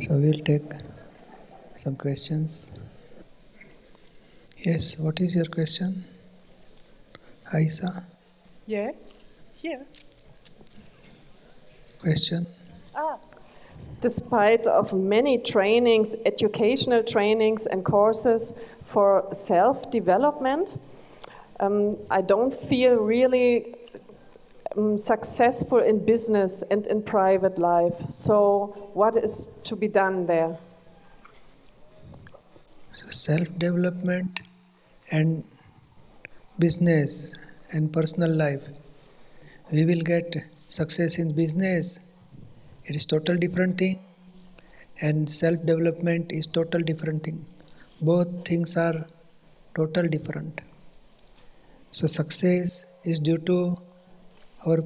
So we'll take some questions. Yes, what is your question? Aisa, Yeah, yeah. question? Ah, Despite of many trainings, educational trainings and courses for self-development, um, I don't feel really um, successful in business and in private life. So, what is to be done there? So self-development and business and personal life. We will get success in business. It is total different thing, and self-development is total different thing. Both things are total different. So success is due to our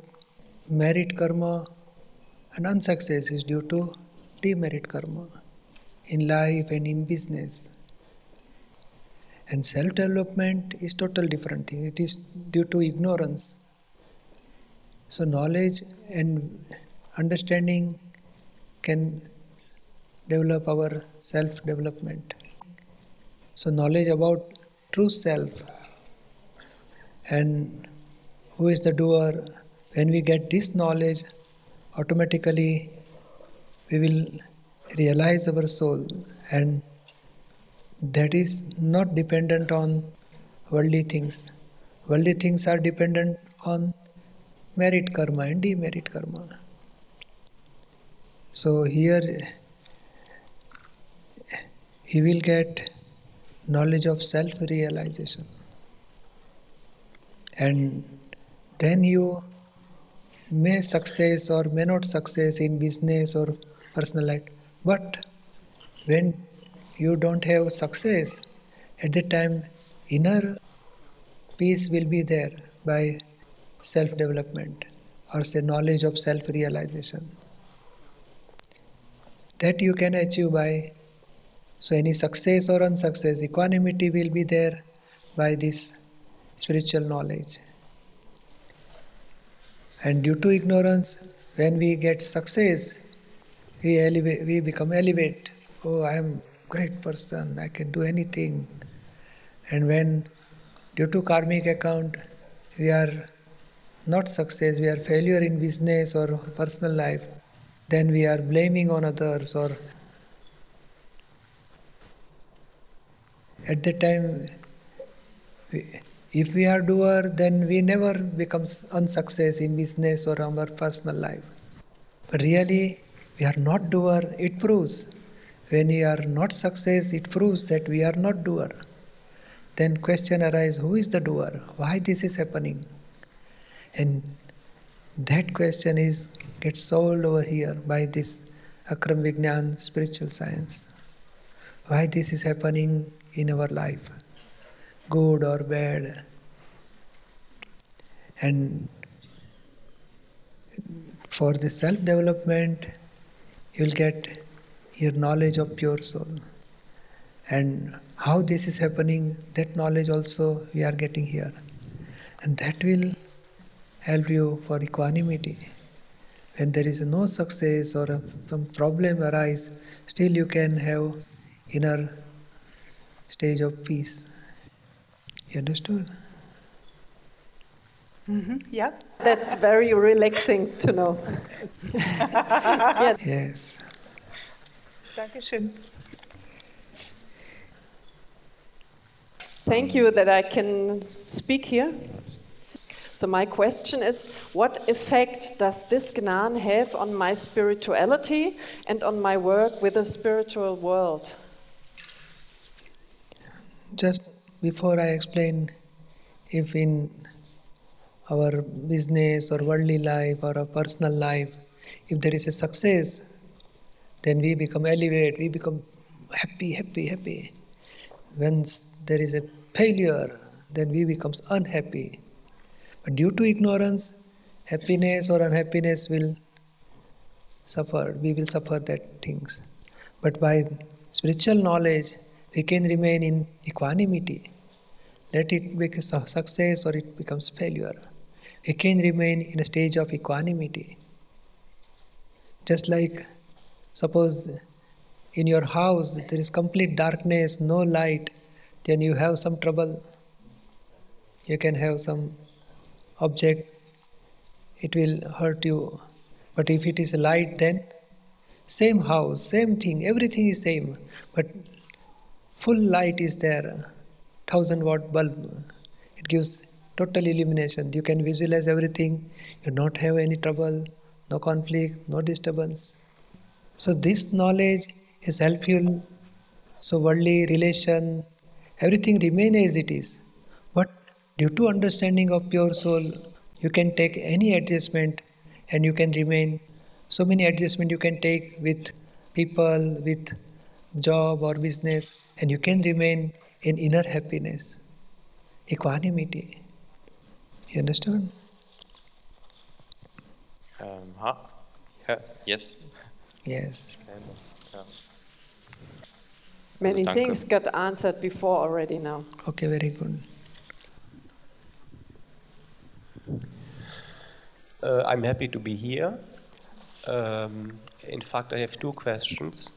merit karma, and unsuccess is due to demerit karma in life and in business. And self development is total different thing. It is due to ignorance. So knowledge and understanding can develop our self development. So knowledge about true self and who is the doer. When we get this knowledge, automatically we will realize our soul and that is not dependent on worldly things. Worldly things are dependent on merit karma and demerit karma. So here he will get knowledge of self realization. And then you may success or may not success in business or personal life. But when you don't have success, at that time inner peace will be there by self development or say knowledge of self realization. That you can achieve by so any success or unsuccess, equanimity will be there by this spiritual knowledge. And due to ignorance, when we get success, we elevate, we become elevate. Oh, I am great person. I can do anything. And when, due to karmic account, we are not success, we are failure in business or personal life, then we are blaming on others or at that time we, if we are doer then we never become unsuccess in business or our personal life. But really we are not doer it proves. When we are not success it proves that we are not doer. Then question arises, who is the doer? Why this is happening? And that question is gets solved over here by this akram vignan spiritual science. Why this is happening in our life, good or bad. And for the self development, you will get your knowledge of pure soul. And how this is happening, that knowledge also we are getting here. And that will help you for equanimity. When there is no success or some problem arise, still you can have inner stage of peace. You understood? mm-hmm. yeah. That's very relaxing to know. yeah. Yes. Dankeschön. Thank you that I can speak here. So, my question is what effect does this Gnan have on my spirituality and on my work with the spiritual world? Just before I explain, if in our business or worldly life or our personal life, if there is a success, then we become elevated, we become happy, happy, happy. When there is a failure, then we become unhappy. But due to ignorance, happiness or unhappiness will suffer. We will suffer that things. But by spiritual knowledge, we can remain in equanimity. Let it be a success or it becomes failure. We can remain in a stage of equanimity. Just like suppose in your house there is complete darkness, no light, then you have some trouble. You can have some object, it will hurt you. But if it is light, then same house, same thing, everything is same. But full light is there, thousand watt bulb. It gives total illumination. You can visualize everything. You don't have any trouble, no conflict, no disturbance. So this knowledge is helpful. So worldly relation, everything remain as it is. But due to understanding of pure soul, you can take any adjustment and you can remain so many adjustment you can take with people with job or business and you can remain in inner happiness equanimity you understand Um, ha, yeah, yes. yes And, yeah. Many danke. things got answered before already now. okay very good Uh, I'm happy to be here. Um, in fact, I have two questions.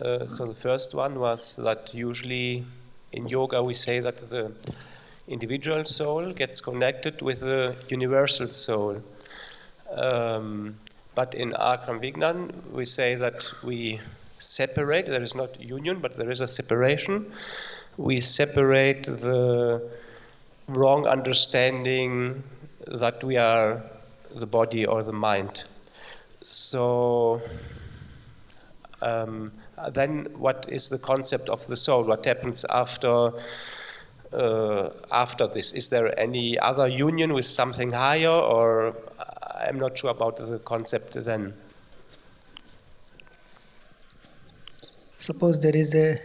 Uh, so the first one was that usually in yoga we say that the individual soul gets connected with the universal soul. Um, but in Akram Vignan we say that we separate, there is not union, but there is a separation. We separate the wrong understanding that we are the body or the mind. So, um, then what is the concept of the soul? What happens after? Uh, after this, is there any other union with something higher, or I'm not sure about the concept then. suppose there is a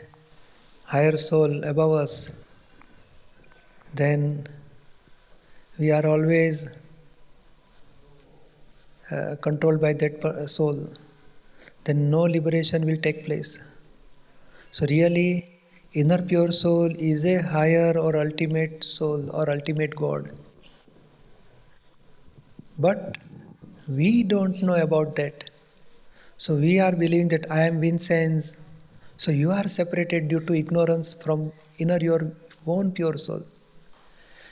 higher soul above us then we are always uh, controlled by that soul then no liberation will take place. So really inner pure soul is a higher or ultimate soul or ultimate god. But we don't know about that. So we are believing that i am Vincent so you are separated due to ignorance from inner your own pure soul.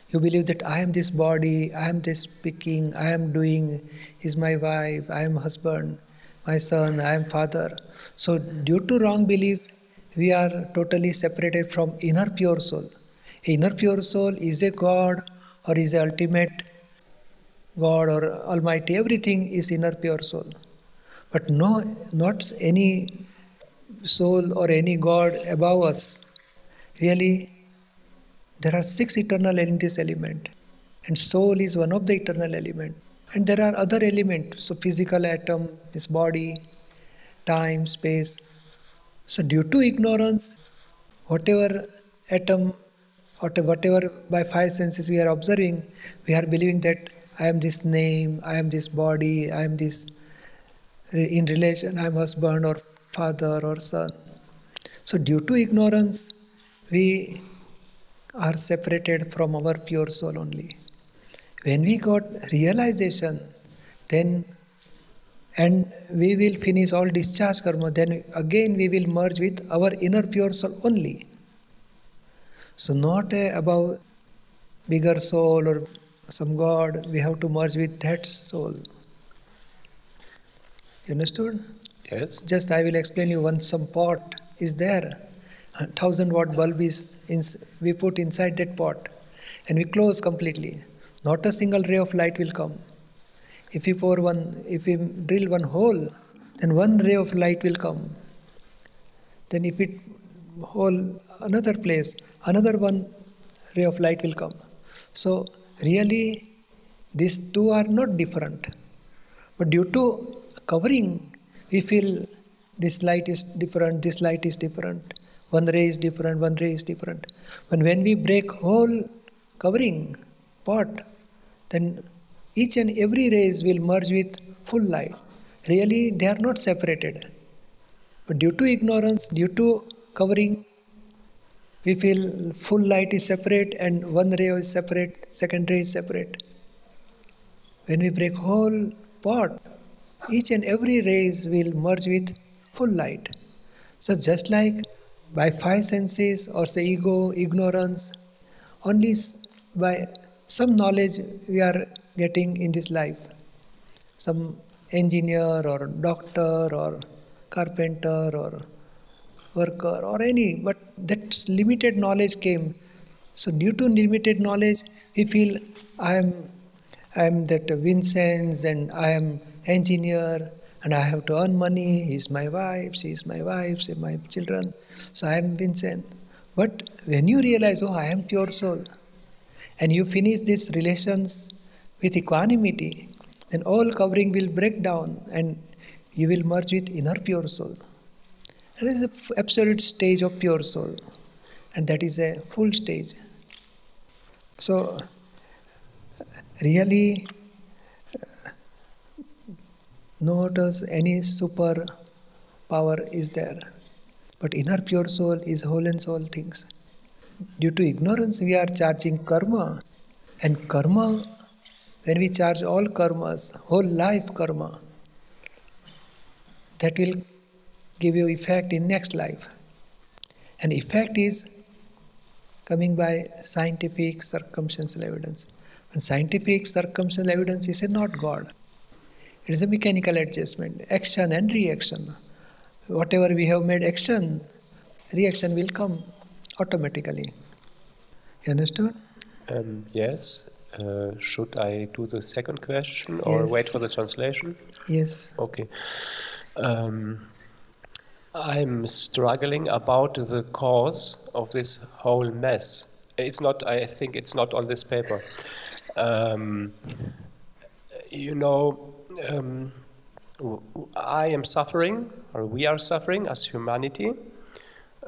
You believe that I am this body, I am this speaking, I am doing, is my wife, I am husband, my son, I am father. So due to wrong belief, we are totally separated from inner pure soul. Inner pure soul is a God or is ultimate God or Almighty. Everything is inner pure soul. But no, not any soul or any God above us. Really, there are six eternal in this element, and soul is one of the eternal element. And there are other elements. So physical atom, this body, time, space. So due to ignorance, whatever atom, whatever, whatever by five senses we are observing, we are believing that I am this name, I am this body, I am this in relation, I am husband or father or son. So, due to ignorance, we are separated from our pure soul only. When we got realization, then and we will finish all discharge karma, then again we will merge with our inner pure soul only. So, not uh, about bigger soul or some God, we have to merge with that soul. You understood? Yes. Just I will explain you one some pot is there. A thousand watt bulb is in, we put inside that pot and we close completely. Not a single ray of light will come. If we pour one, if we drill one hole, then one ray of light will come. Then if it hole another place, another one ray of light will come. So really these two are not different. But due to covering, we feel this light is different, this light is different, one ray is different, one ray is different. But when we break whole covering pot, then each and every rays will merge with full light. Really, they are not separated. But due to ignorance, due to covering, we feel full light is separate and one ray is separate, second ray is separate. When we break whole pot, each and every rays will merge with full light. So just like by five senses or say ego, ignorance, only by some knowledge we are getting in this life. Some engineer or doctor or carpenter or worker or any, but that limited knowledge came. So due to limited knowledge, we feel I am I am that Vincent and I am engineer and I have to earn money. He's my wife, she is my wife, she my children. So I am Vincent. But when you realize, oh, I am pure soul, and you finish these relations with equanimity, then all covering will break down and you will merge with inner pure soul. That is the absolute stage of pure soul, and that is a full stage. So, really, notice any super power is there, but inner pure soul is whole and soul things. Due to ignorance, we are charging karma, and karma, when we charge all karmas, whole life karma, that will give you effect in next life. And effect is coming by scientific circumstantial evidence. And scientific circumstantial evidence is not God. It is a mechanical adjustment, action and reaction. Whatever we have made action, reaction will come automatically. You understood? Um, yes. Uh, should I do the second question or Yes. wait for the translation? Yes. Okay. Um, I'm struggling about the cause of this whole mess. It's not, I think it's not on this paper. Um, you know, um, I am suffering, or we are suffering as humanity,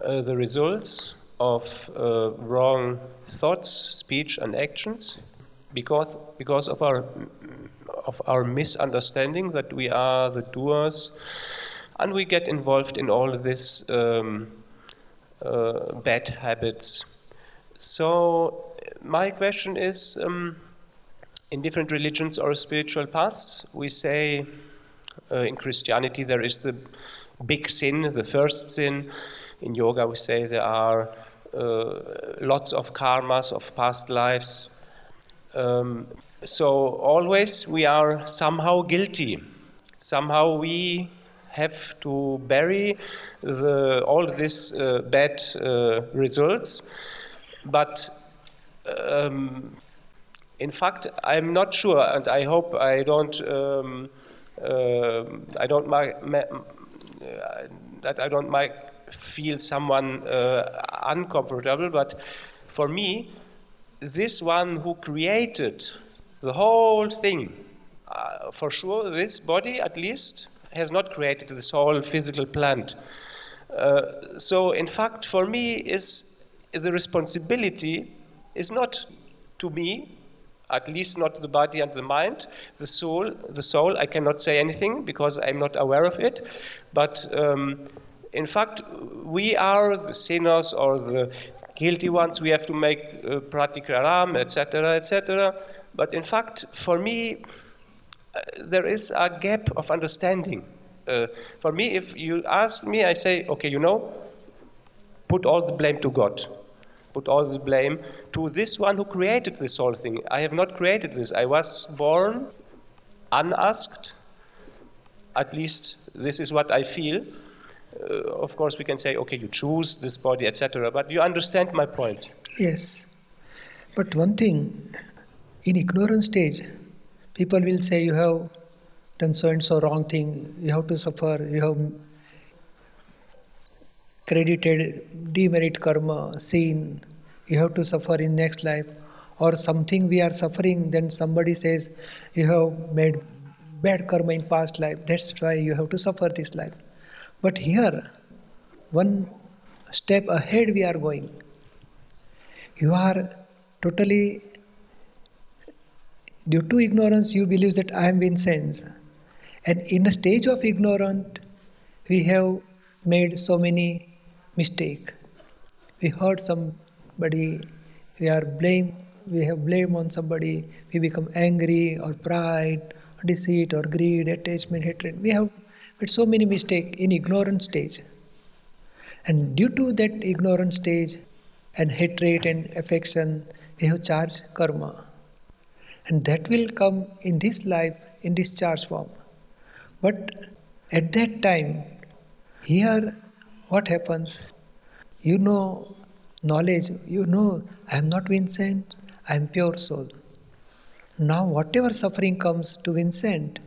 uh, the results of uh, wrong thoughts, speech, and actions because, because of, our, of our misunderstanding that we are the doers and we get involved in all this um, uh, bad habits. So, my question is um, in different religions or spiritual paths, we say uh, in Christianity there is the big sin, the first sin. In yoga, we say there are lots of karmas of past lives. Um, so, always we are somehow guilty. Somehow we have to bury the, all these uh, bad uh, results. But um, in fact, I'm not sure, and I hope I don't. Um, uh, I don't uh, that I don't might feel someone uh, uncomfortable, but for me, this one who created the whole thing, uh, for sure, this body at least has not created this whole physical plant. Uh, so, in fact, for me, is the responsibility is not to me, at least not the body and the mind. The soul, the soul, I cannot say anything because I'm not aware of it. But um, in fact, we are the sinners or the guilty ones. We have to make uh, pratikraman, etc., etc. But in fact, for me, uh, there is a gap of understanding. Uh, for me, if you ask me, I say, okay, you know, put all the blame to God. Put all the blame to this one who created this whole thing. I have not created this. I was born unasked. At least this is what I feel. Uh, of course, we can say, okay, you choose this body, etc. But you understand my point. Yes. But one thing, in ignorance stage, people will say you have done so and so wrong thing, you have to suffer, you have credited demerit karma, sin, you have to suffer in next life. Or something we are suffering, then somebody says you have made bad karma in past life, that's why you have to suffer this life. But here, one step ahead we are going. You are totally, due to ignorance, you believe that I am Vincent. And in a stage of ignorance, we have made so many mistakes. We hurt somebody, we are blame, we have blame on somebody, we become angry or pride, or deceit or greed, attachment, hatred. We have made so many mistakes in ignorant stage. And due to that ignorant stage and hatred and affection, we have charged karma. And that will come in this life in discharge form. But at that time, here what happens? You know knowledge, you know I am not Vincent, I am pure soul. Now, whatever suffering comes to Vincent,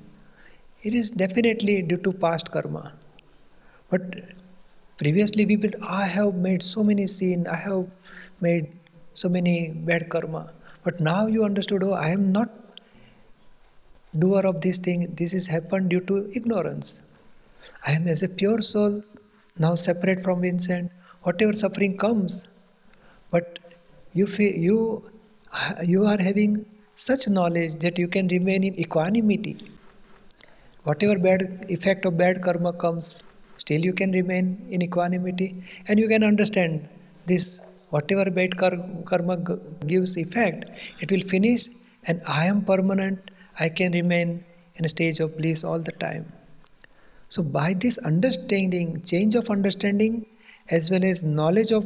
it is definitely due to past karma. But previously, we said, I have made so many sin, I have made so many bad karma. But now you understood, oh, I am not doer of this thing. This is happened due to ignorance. I am as a pure soul, now separate from Vincent. Whatever suffering comes, but you feel you you are having such knowledge that you can remain in equanimity whatever bad effect of bad karma comes still you can remain in equanimity. And you can understand this whatever bad karma gives effect it will finish and i am permanent. I can remain in a stage of bliss all the time. So by this understanding change of understanding as well as knowledge of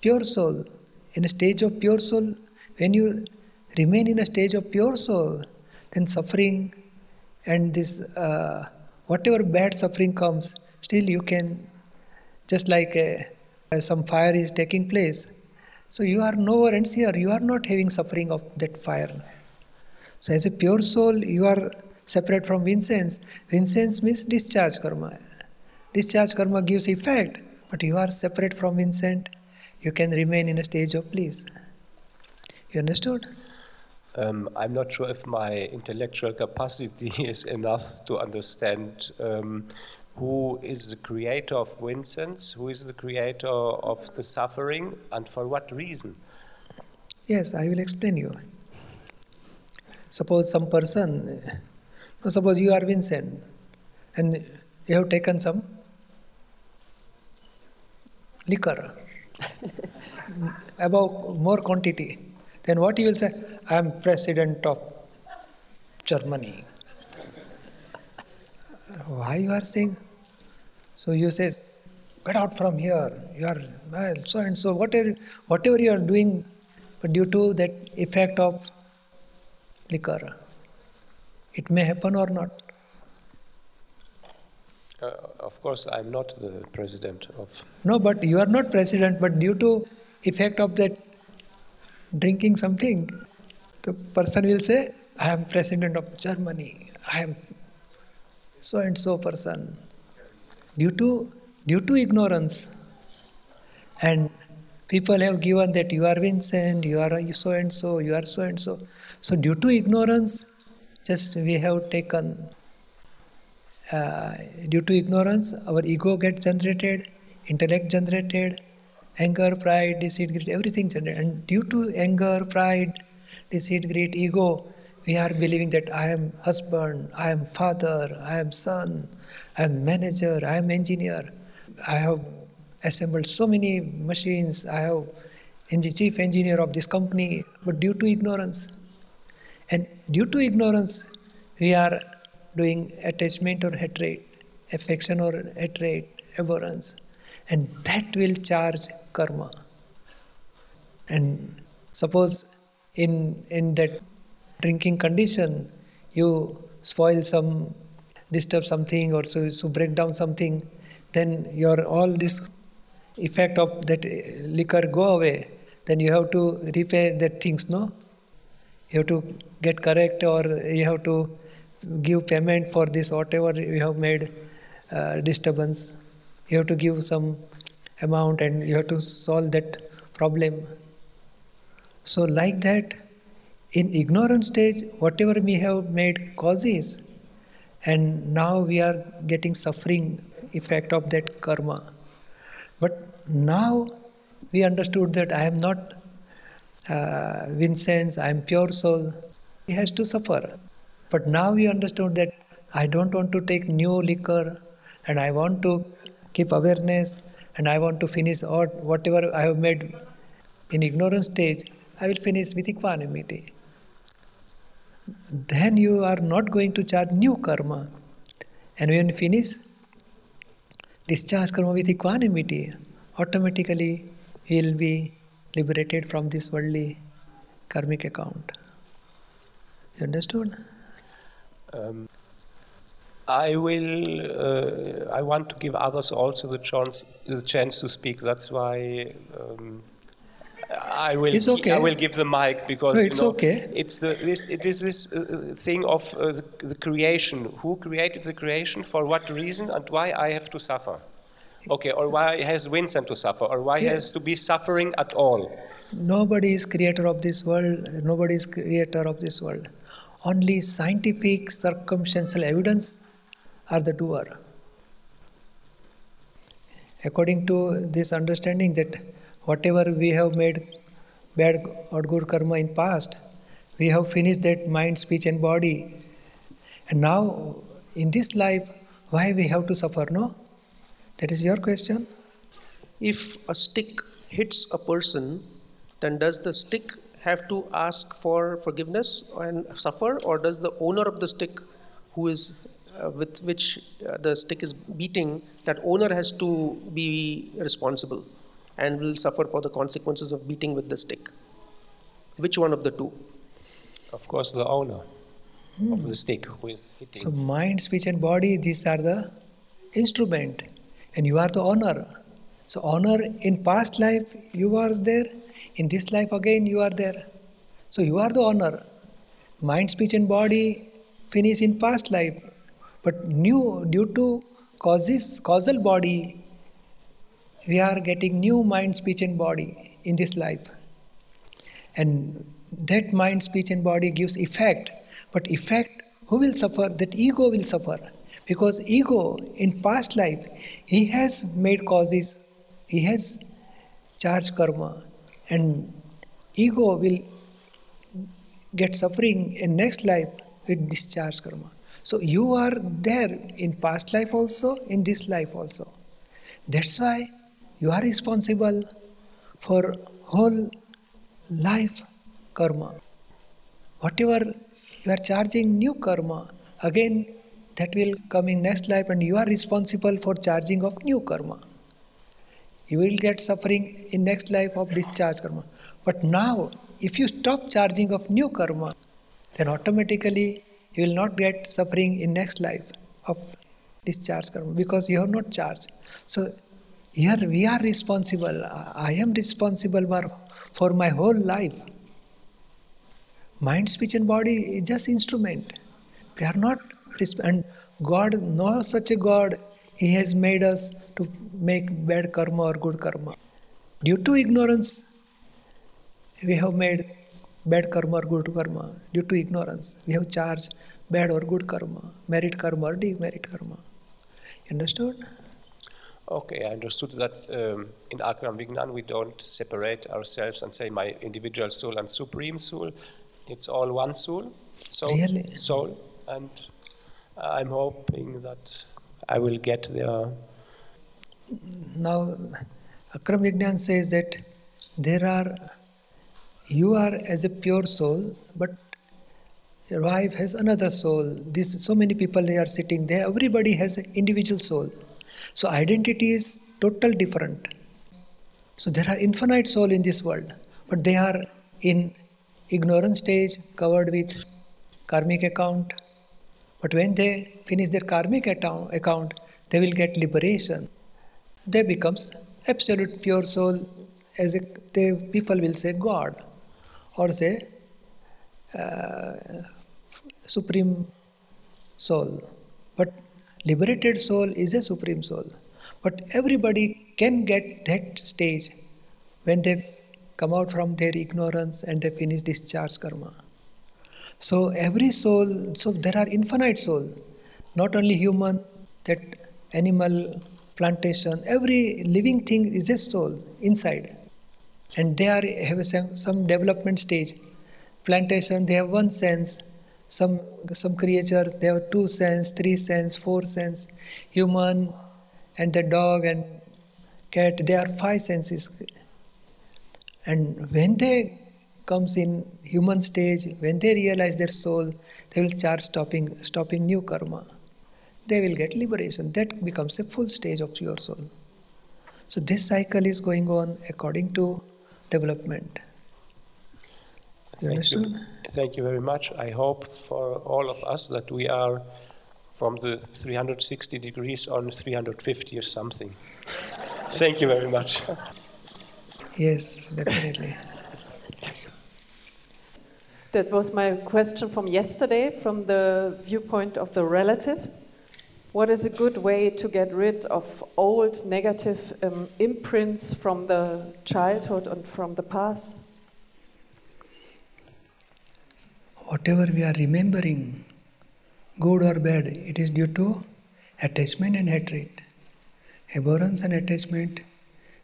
pure soul in a stage of pure soul when you remain in a stage of pure soul then suffering and this uh, whatever bad suffering comes still you can just like a, uh, some fire is taking place. So you are nowhere and here you are not having suffering of that fire. So as a pure soul you are separate from Vincent's Vincent's means discharge karma. Discharge karma gives effect but you are separate from Vincent you can remain in a stage of bliss. You understood um, I'm not sure if my intellectual capacity is enough to understand um, who is the creator of Vincent's, who is the creator of the suffering, and for what reason. Yes, I will explain you. Suppose some person, suppose you are Vincent, and you have taken some liquor about more quantity then what you will say? I am president of Germany. Why you are saying? So you says, get out from here. You are well, so and so. Whatever, whatever you are doing, but due to that effect of liquor, it may happen or not. Uh, of course, I'm not the president of. No, but you are not president. But due to effect of that drinking something, the person will say, I am president of Germany, I am so and so person. Due to, due to ignorance, and people have given that you are Vincent, you are so and so, you are so and so. So, due to ignorance, just we have taken, uh, due to ignorance, our ego gets generated, intellect generated, anger, pride, deceit, everything generated. And due to anger, pride, deceit, greed, ego, we are believing that I am husband, I am father, I am son, I am manager, I am engineer. I have assembled so many machines, I have chief engineer of this company, but due to ignorance. And due to ignorance, we are doing attachment or hatred, affection or hatred, abhorrence and that will charge karma and suppose in in that drinking condition you spoil some disturb something or so, so break down something then your all this effect of that liquor go away. Then you have to repay that things no? You have to get correct or you have to give payment for this whatever you have made uh, disturbance. You have to give some amount and you have to solve that problem. So, like that, in ignorant stage, whatever we have made causes, and now we are getting suffering effect of that karma. But now we understood that I am not uh, I am pure soul. He has to suffer. But now we understood that I don't want to take new liquor and I want to keep awareness and I want to finish all whatever I have made in ignorance stage, I will finish with equanimity. Then you are not going to charge new karma. And when you finish, discharge karma with equanimity, automatically you will be liberated from this worldly karmic account. You understood? Um, I will. Uh, I want to give others also the chance, the chance to speak. That's why um, I will. It's okay. I will give the mic because No, you it's know, okay. It's the this. It is this uh, thing of uh, the, the creation. Who created the creation? For what reason? And why I have to suffer? Okay, or why has Vincent to suffer? Or why Yes. has to be suffering at all? Nobody is creator of this world, nobody is creator of this world. Only scientific circumstantial evidence are the doer. According to this understanding that whatever we have made bad or good karma in past, we have finished that mind, speech and body. And now in this life, why we have to suffer, no? That is your question? If a stick hits a person, then does the stick have to ask for forgiveness and suffer, or does the owner of the stick, who is uh, with which uh, the stick is beating, that owner has to be responsible and will suffer for the consequences of beating with the stick? Which one of the two? Of course, the owner of hmm. the stick who is hitting. So mind, speech, and body, these are the instrument, and you are the owner. So honor in past life you are there, in this life again you are there. So you are the owner. Mind, speech, and body finish in past life, but new due to causes causal body, we are getting new mind, speech, and body in this life. And that mind, speech, and body gives effect. But effect, who will suffer? That ego will suffer. Because ego, in past life, he has made causes, he has charged karma, and ego will get suffering in next life with discharge karma. So you are there in past life also, in this life also. That's why you are responsible for whole life karma. Whatever you are charging new karma, again that will come in next life and you are responsible for charging of new karma. You will get suffering in next life of discharge karma. But now, if you stop charging of new karma, then automatically you will not get suffering in next life of discharge karma because you have not charged. So here we are responsible. I am responsible for- for my whole life. Mind, speech, and body is just instrument. They are not. And God, no such a God, He has made us to make bad karma or good karma. Due to ignorance, we have made bad karma or good karma. Due to ignorance, we have charged bad or good karma, merit karma or demerit karma. Understood? Okay, I understood that um, in Akram Vignan we don't separate ourselves and say my individual soul and supreme soul. It's all one soul. So Really? soul, and I'm hoping that I will get there. Now, Akram Vignan says that there are, you are as a pure soul, but your wife has another soul. This so many people they are sitting there. Everybody has an individual soul. So identity is total different. So there are infinite soul in this world, but they are in ignorance stage, covered with karmic account. But when they finish their karmic account, they will get liberation. They becomes absolute pure soul, as a, they people will say God, or say uh, supreme soul. But liberated soul is a supreme soul. But everybody can get that stage when they come out from their ignorance and they finish discharge karma. So every soul, so there are infinite souls, not only human, that animal, plantation, every living thing is a soul inside, and they are have some, some development stage. Plantation, they have one sense. Some some creatures they have two sense, three sense, four sense. Human and the dog and cat, they are five senses. And when they comes in human stage, when they realize their soul, they will start stopping stopping new karma. They will get liberation. That becomes a full stage of your soul. So this cycle is going on according to development. You Thank you. Thank you very much. I hope for all of us that we are from the 360 degrees on 350 or something. Thank you very much. Yes, definitely. That was my question from yesterday, from the viewpoint of the relative. What is a good way to get rid of old negative um, imprints from the childhood and from the past? Whatever we are remembering, good or bad, it is due to attachment and hatred. Abhorrence and attachment,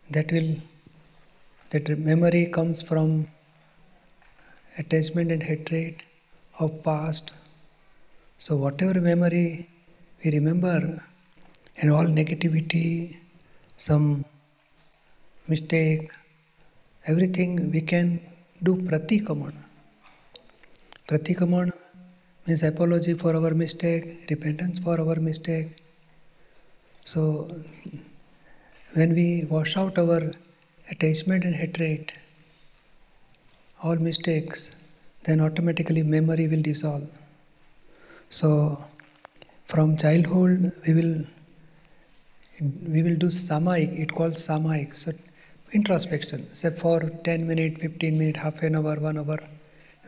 that will, that memory comes from attachment and hatred of past. So whatever memory we remember and all negativity, some mistake, everything we can do pratikraman. Pratikraman means apology for our mistake, repentance for our mistake. So when we wash out our attachment and hatred, all mistakes, then automatically memory will dissolve. So from childhood we will we will do samayik, it calls samayik, so introspection. Say for 10 minutes, 15 minutes, half an hour, one hour.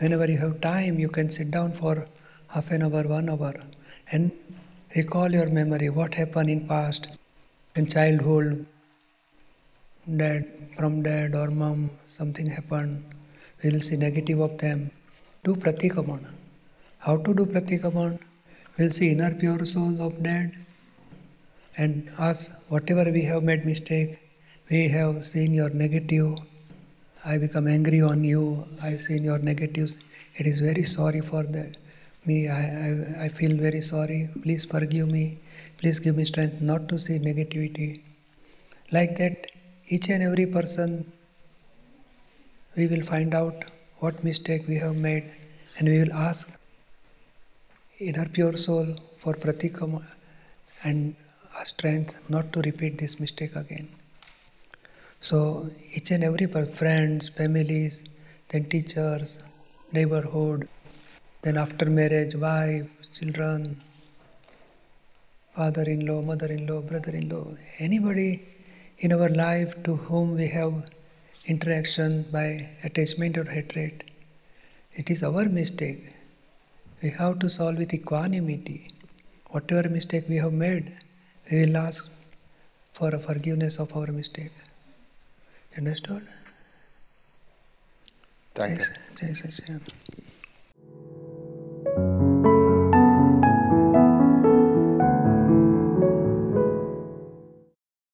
Whenever you have time, you can sit down for half an hour, one hour, and recall your memory, what happened in past, in childhood, dad, from dad or mom, something happened, we will see negative of them. Do pratikraman. How to do pratikraman? We'll see inner pure souls of dad and ask whatever we have made mistake, we have seen your negative, I become angry on you, I seen your negatives, it is very sorry for that. Me, I, I, I feel very sorry, please forgive me, please give me strength not to see negativity. Like that, each and every person, we will find out what mistake we have made and we will ask in our pure soul for pratikraman and a strength not to repeat this mistake again. So each and every friends, families, then teachers, neighborhood, then after marriage, wife, children, father-in-law, mother-in-law, brother-in-law, anybody in our life to whom we have interaction by attachment or hatred. It is our mistake. We have to solve with equanimity. Whatever mistake we have made, we will ask for a forgiveness of our mistake. You understood? Danke. Jai Sa- Jai Sachidana.